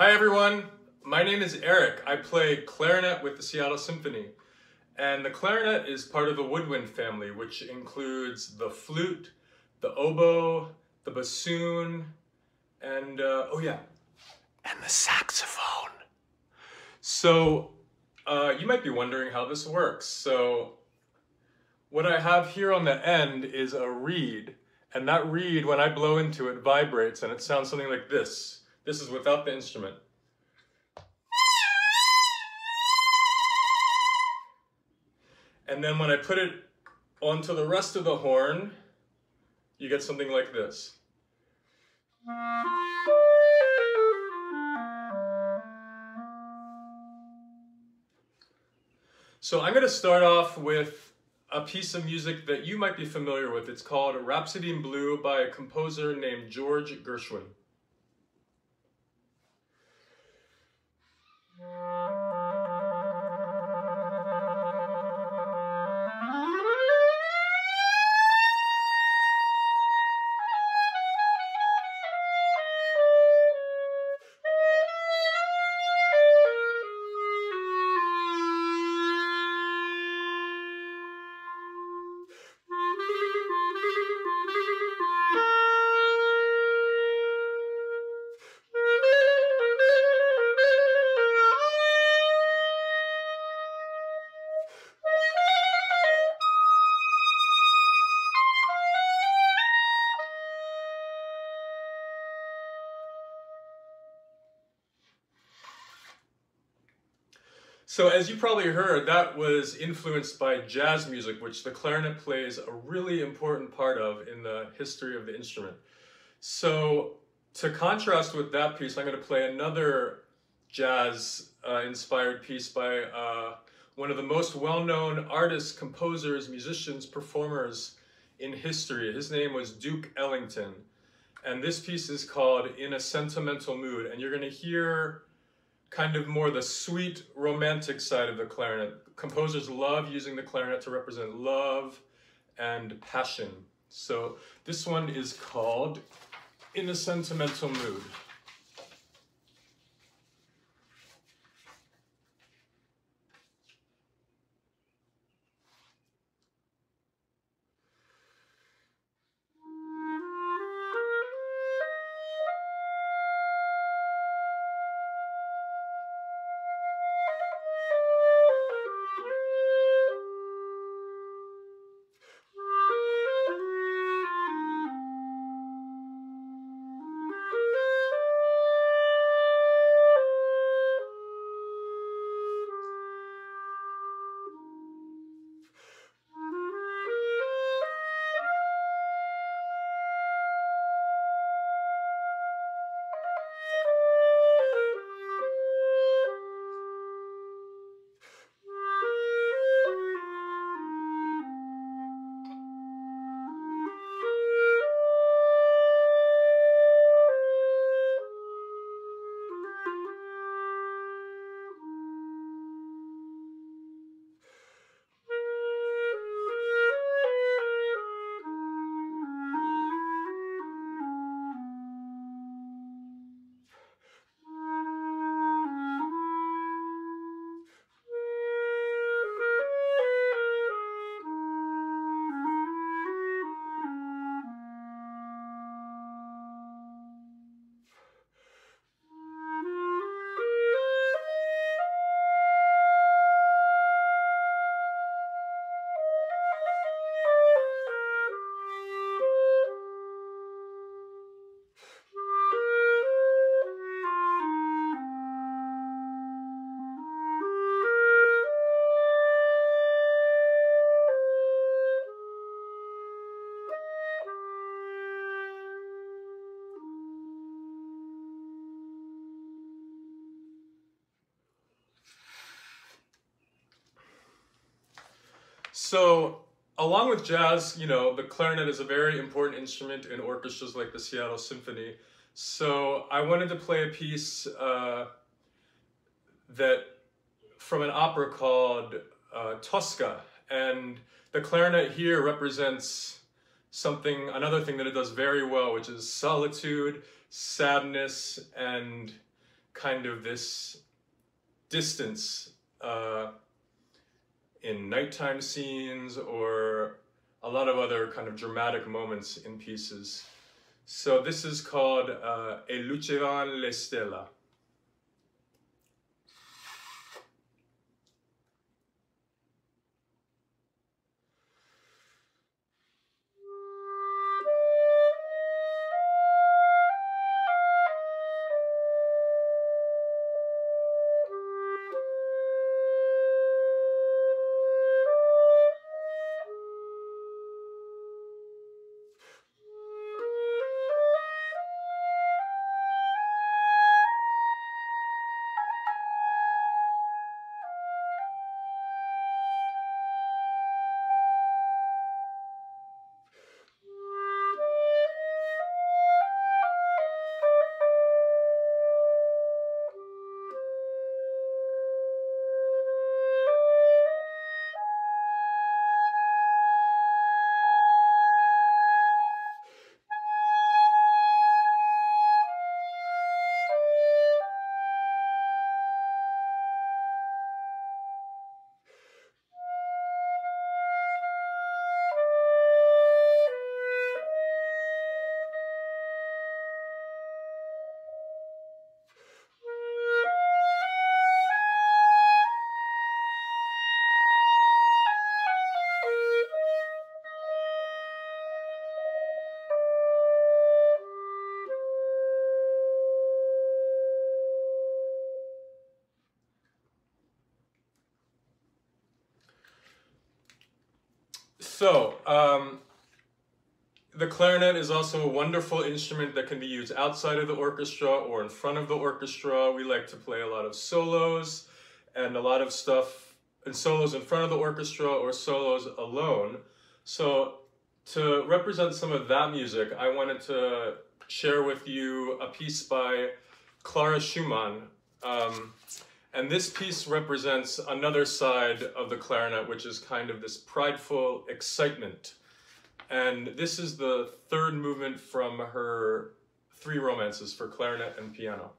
Hi everyone, my name is Eric. I play clarinet with the Seattle Symphony. And the clarinet is part of the woodwind family, which includes the flute, the oboe, the bassoon, and uh, oh yeah, and the saxophone. So uh, you might be wondering how this works. So what I have here on the end is a reed, and that reed, when I blow into it, vibrates, and it sounds something like this. This is without the instrument. And then when I put it onto the rest of the horn, you get something like this. So I'm going to start off with a piece of music that you might be familiar with. It's called Rhapsody in Blue by a composer named George Gershwin. So as you probably heard, that was influenced by jazz music, which the clarinet plays a really important part of in the history of the instrument. So to contrast with that piece, I'm going to play another jazz uh, inspired piece by uh, one of the most well-known artists, composers, musicians, performers in history. His name was Duke Ellington. And this piece is called In a Sentimental Mood. And you're going to hear kind of more the sweet romantic side of the clarinet. Composers love using the clarinet to represent love and passion. So this one is called In a Sentimental Mood. So along with jazz, you know, the clarinet is a very important instrument in orchestras like the Seattle Symphony. So I wanted to play a piece uh, that from an opera called uh, Tosca. And the clarinet here represents something, another thing that it does very well, which is solitude, sadness, and kind of this distance uh, in nighttime scenes or a lot of other kind of dramatic moments in pieces. So this is called uh, E lucevan le stelle. So, um, the clarinet is also a wonderful instrument that can be used outside of the orchestra or in front of the orchestra. We like to play a lot of solos and a lot of stuff and solos in front of the orchestra or solos alone. So to represent some of that music, I wanted to share with you a piece by Clara Schumann. Um, and this piece represents another side of the clarinet, which is kind of this prideful excitement. And this is the third movement from her three romances for clarinet and piano.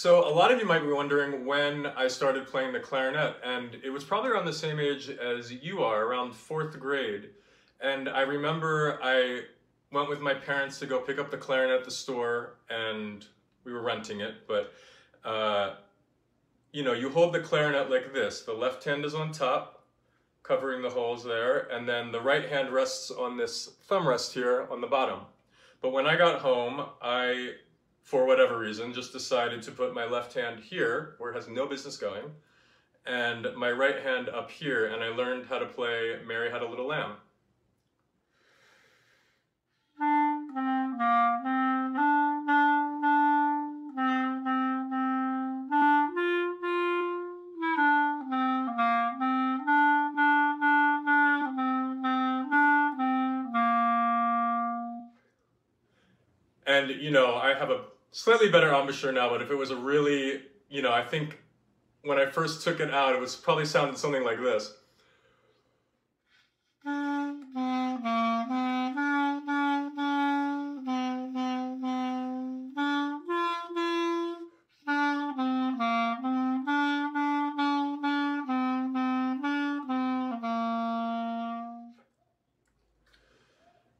So a lot of you might be wondering when I started playing the clarinet, and it was probably around the same age as you are, around fourth grade. And I remember I went with my parents to go pick up the clarinet at the store, and we were renting it, but uh, you know, you hold the clarinet like this. The left hand is on top, covering the holes there, and then the right hand rests on this thumb rest here on the bottom. But when I got home, I for whatever reason, just decided to put my left hand here, where it has no business going, and my right hand up here, and I learned how to play Mary Had a Little Lamb. And, you know, I have a slightly better embouchure now, but if it was a really, you know, I think when I first took it out, it was probably sounded something like this.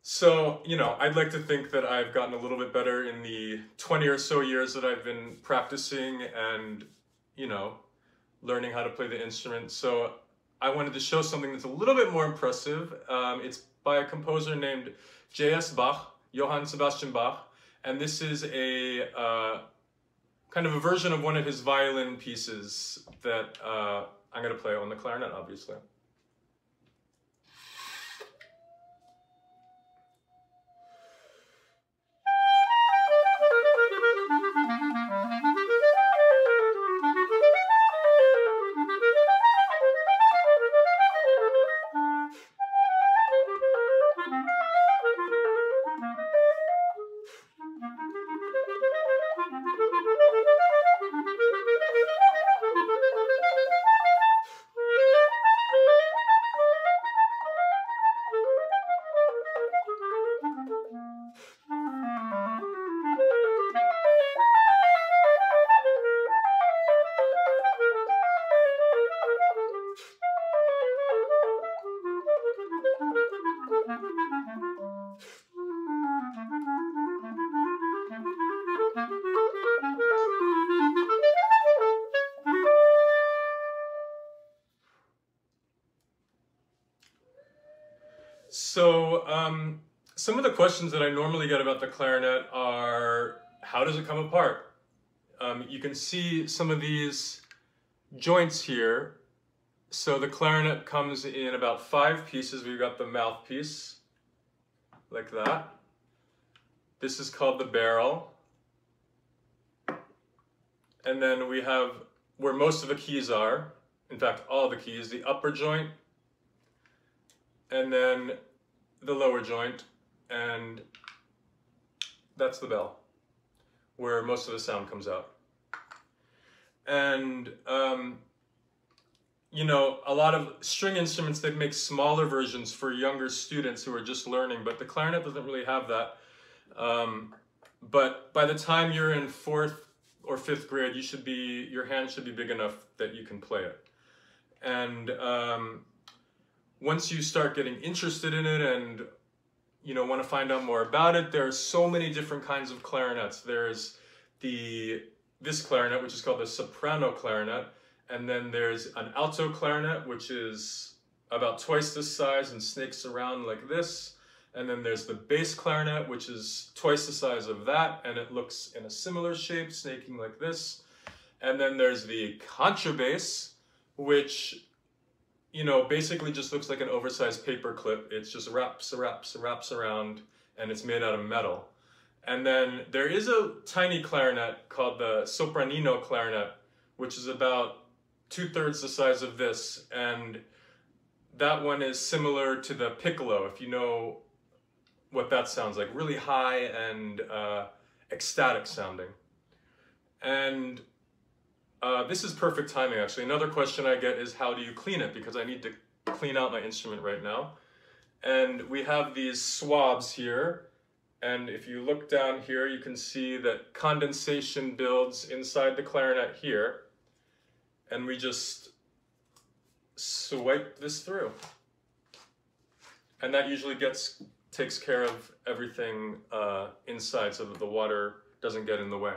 So, you know, I'd like to think that I've gotten a little bit better in the 20 or so years that I've been practicing and, you know, learning how to play the instrument. So I wanted to show something that's a little bit more impressive. Um, it's by a composer named J.S. Bach, Johann Sebastian Bach, and this is a uh, kind of a version of one of his violin pieces that uh, I'm going to play on the clarinet, obviously. So um, some of the questions that I normally get about the clarinet are, how does it come apart? Um, you can see some of these joints here. So the clarinet comes in about five pieces. We've got the mouthpiece, like that. This is called the barrel. And then we have where most of the keys are, in fact, all the keys, the upper joint, and then the lower joint, and that's the bell, where most of the sound comes out. And, um, you know, a lot of string instruments, they make smaller versions for younger students who are just learning, but the clarinet doesn't really have that. Um, but by the time you're in fourth or fifth grade, you should be, your hand should be big enough that you can play it. And um, once you start getting interested in it and you know want to find out more about it there are so many different kinds of clarinets. There's the this clarinet which is called the soprano clarinet and then there's an alto clarinet which is about twice this size and snakes around like this and then there's the bass clarinet which is twice the size of that and it looks in a similar shape snaking like this and then there's the contrabass which you know, basically just looks like an oversized paper clip. It's just wraps, wraps, wraps around, and it's made out of metal. And then there is a tiny clarinet called the sopranino clarinet, which is about two thirds the size of this. And that one is similar to the piccolo, if you know what that sounds like. Really high and uh, ecstatic sounding. And uh, this is perfect timing, actually. Another question I get is how do you clean it? Because I need to clean out my instrument right now. And we have these swabs here. And if you look down here, you can see that condensation builds inside the clarinet here. And we just swipe this through. And that usually gets takes care of everything uh, inside so that the water doesn't get in the way.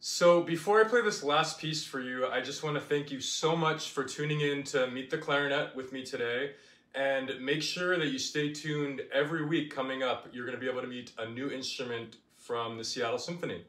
So before I play this last piece for you, I just want to thank you so much for tuning in to Meet the Clarinet with me today. And make sure that you stay tuned every week coming up. You're going to be able to meet a new instrument from the Seattle Symphony.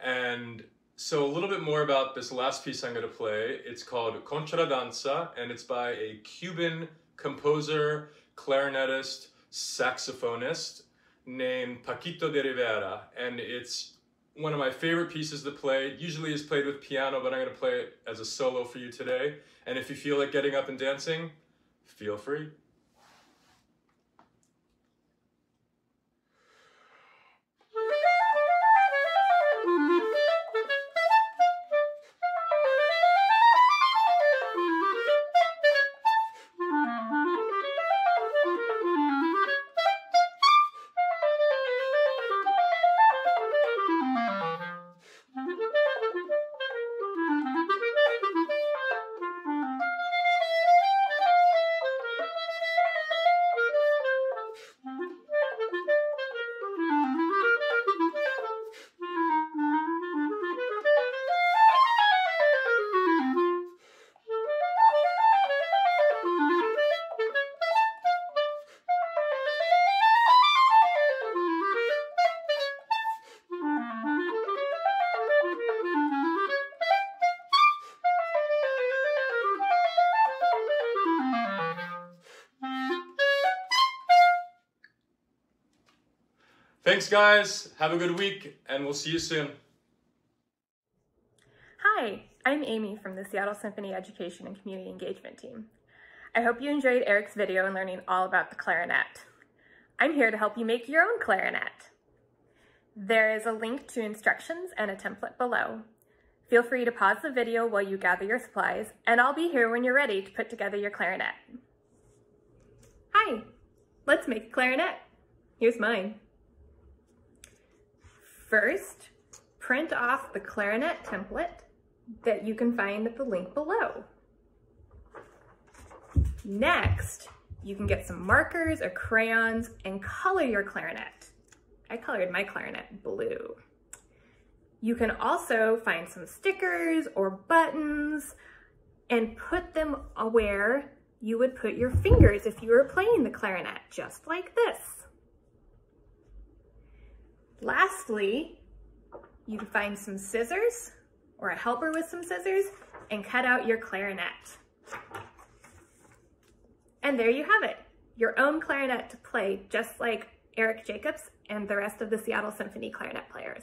And so a little bit more about this last piece I'm going to play. It's called Contradanza, and it's by a Cuban composer, clarinetist, saxophonist named Paquito D'Rivera. And it's one of my favorite pieces to play. Usually is played with piano, but I'm going to play it as a solo for you today. And if you feel like getting up and dancing, feel free. Thanks, guys. Have a good week, and we'll see you soon. Hi, I'm Amy from the Seattle Symphony Education and Community Engagement Team. I hope you enjoyed Eric's video and learning all about the clarinet. I'm here to help you make your own clarinet. There is a link to instructions and a template below. Feel free to pause the video while you gather your supplies, and I'll be here when you're ready to put together your clarinet. Hi, let's make a clarinet. Here's mine. First, print off the clarinet template that you can find at the link below. Next, you can get some markers or crayons and color your clarinet. I colored my clarinet blue. You can also find some stickers or buttons and put them where you would put your fingers if you were playing the clarinet, just like this. Lastly, you can find some scissors or a helper with some scissors and cut out your clarinet. And there you have it, your own clarinet to play just like Eric Jacobs and the rest of the Seattle Symphony clarinet players.